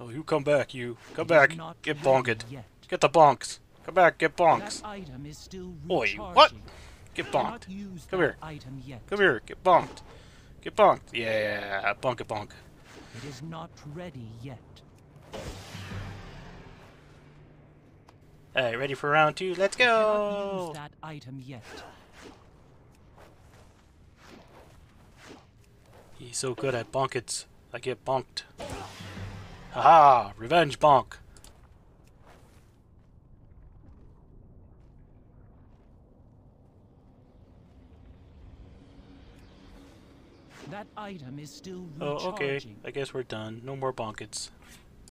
Oh, you come back, you. Come back. Get bonked. Get the bonks. Come back, get bonks. That item is still Oi, what? Get bonked. Come here. Come here, get bonked. Get bonked. Yeah, bonk it bonk. It is not ready yet. Alright, ready for round two? Let's go! use that item yet. He's so good at bonkets. I get bonked. Haha! Revenge bonk! That item is still recharging. Oh, okay. I guess we're done. No more bonkets.